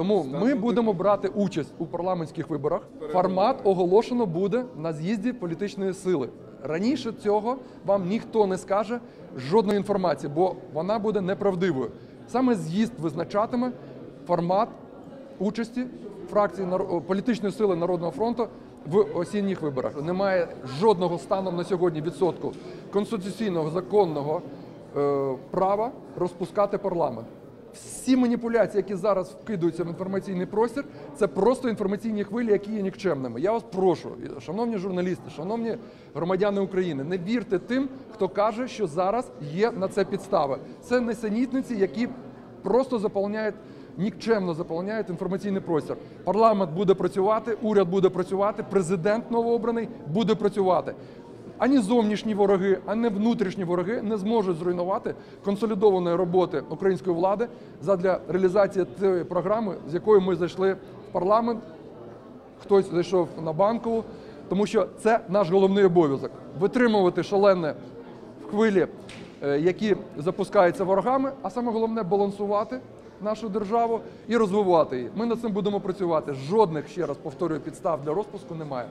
Тому ми будемо брати участь у парламентських виборах. Формат оголошено буде на з'їзді політичної сили. Раніше цього вам ніхто не скаже жодної інформації, бо вона буде неправдивою. Саме з'їзд визначатиме формат участі фракції політичної сили Народного фронту в осінніх виборах. Немає жодного станом на сьогодні відсотку конституційного законного е, права розпускати парламент. Всі маніпуляції, які зараз вкидаються в інформаційний простір, це просто інформаційні хвилі, які є нікчемними. Я вас прошу, шановні журналісти, шановні громадяни України, не вірте тим, хто каже, що зараз є на це підстави. Це несенітниці, які просто заповняють нікчемно заповняють інформаційний простір. Парламент буде працювати, уряд буде працювати, президент новообраний буде працювати. Ані зовнішні вороги, ані внутрішні вороги не зможуть зруйнувати консолідованої роботи української влади задля реалізації тієї програми, з якою ми зайшли в парламент. Хтось зайшов на банкову, тому що це наш головний обов'язок витримувати шалене в хвилі, е, які запускаються ворогами, а саме головне балансувати нашу державу і розвивати її. Ми над цим будемо працювати. Жодних ще раз повторюю підстав для розпуску немає.